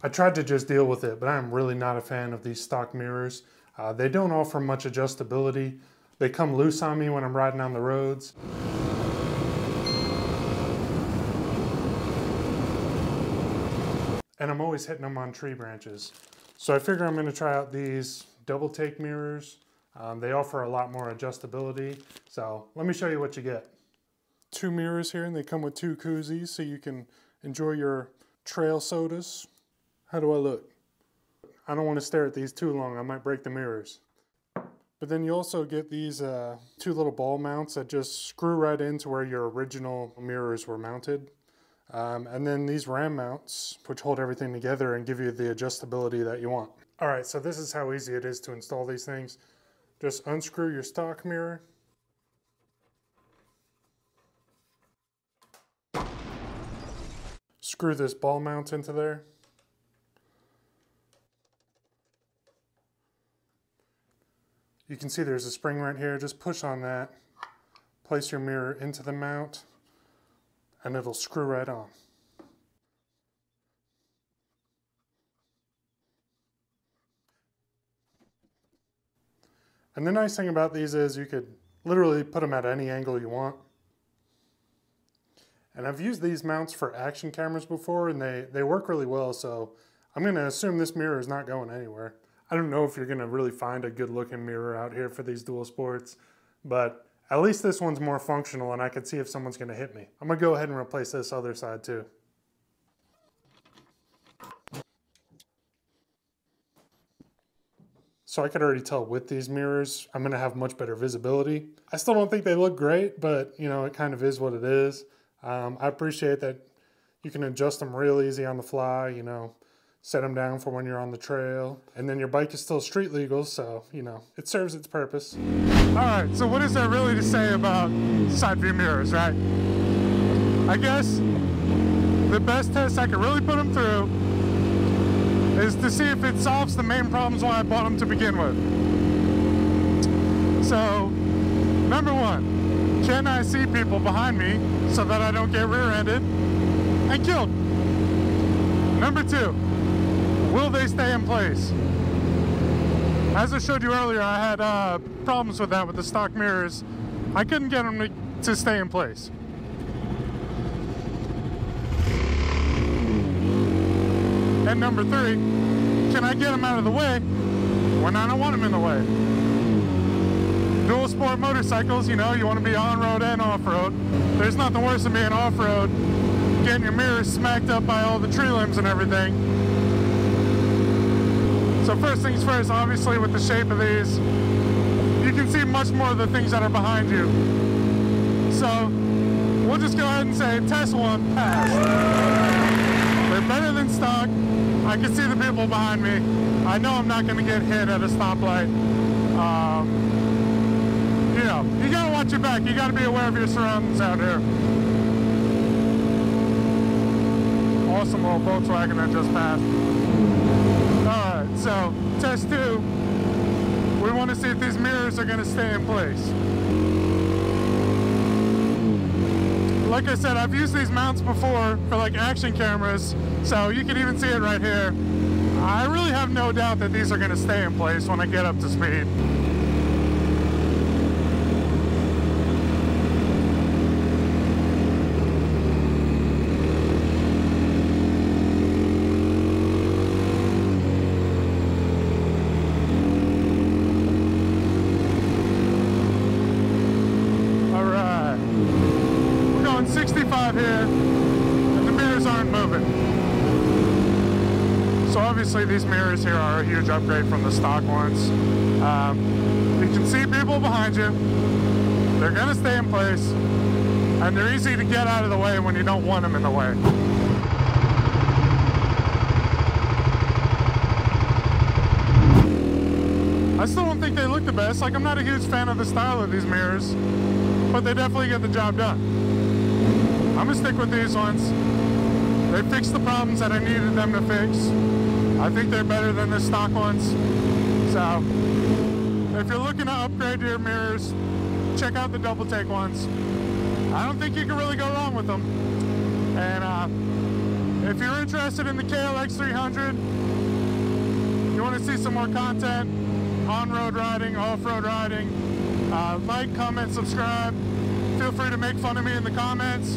I tried to just deal with it, but I'm really not a fan of these stock mirrors. Uh, they don't offer much adjustability. They come loose on me when I'm riding on the roads. And I'm always hitting them on tree branches. So I figure I'm gonna try out these double take mirrors. Um, they offer a lot more adjustability. So let me show you what you get. Two mirrors here and they come with two koozies so you can enjoy your trail sodas. How do I look? I don't want to stare at these too long. I might break the mirrors. But then you also get these uh, two little ball mounts that just screw right into where your original mirrors were mounted. Um, and then these ram mounts, which hold everything together and give you the adjustability that you want. All right, so this is how easy it is to install these things. Just unscrew your stock mirror. Screw this ball mount into there. You can see there's a spring right here. Just push on that, place your mirror into the mount, and it'll screw right on. And the nice thing about these is you could literally put them at any angle you want. And I've used these mounts for action cameras before and they, they work really well, so I'm gonna assume this mirror is not going anywhere. I don't know if you're gonna really find a good looking mirror out here for these dual sports, but at least this one's more functional and I can see if someone's gonna hit me. I'm gonna go ahead and replace this other side too. So I could already tell with these mirrors, I'm gonna have much better visibility. I still don't think they look great, but you know, it kind of is what it is. Um, I appreciate that you can adjust them real easy on the fly, you know, set them down for when you're on the trail. And then your bike is still street legal, so, you know, it serves its purpose. All right, so what is there really to say about side view mirrors, right? I guess the best test I could really put them through is to see if it solves the main problems why I bought them to begin with. So, number one, can I see people behind me so that I don't get rear-ended and killed? Number two, will they stay in place? As I showed you earlier, I had uh, problems with that with the stock mirrors. I couldn't get them to, to stay in place. And number three, can I get them out of the way when I don't want them in the way? Dual sport motorcycles, you know, you want to be on-road and off-road. There's nothing worse than being off-road, getting your mirrors smacked up by all the tree limbs and everything. So first things first, obviously with the shape of these, you can see much more of the things that are behind you. So we'll just go ahead and say one passed. They're better than stock. I can see the people behind me. I know I'm not going to get hit at a stoplight. Um, you know, you got to watch your back. You got to be aware of your surroundings out here. Awesome little Volkswagen that just passed. Test two. We want to see if these mirrors are going to stay in place. like I said, I've used these mounts before for like action cameras, so you can even see it right here. I really have no doubt that these are going to stay in place when I get up to speed. All right. We're going 65 here, and the mirrors So obviously these mirrors here are a huge upgrade from the stock ones. Um, you can see people behind you. They're gonna stay in place, and they're easy to get out of the way when you don't want them in the way. I still don't think they look the best. Like, I'm not a huge fan of the style of these mirrors, but they definitely get the job done. I'm gonna stick with these ones. They fixed the problems that I needed them to fix. I think they're better than the stock ones. So, if you're looking to upgrade your mirrors, check out the double take ones. I don't think you can really go wrong with them. And uh, If you're interested in the KLX 300, you want to see some more content, on-road riding, off-road riding, uh, like, comment, subscribe. Feel free to make fun of me in the comments.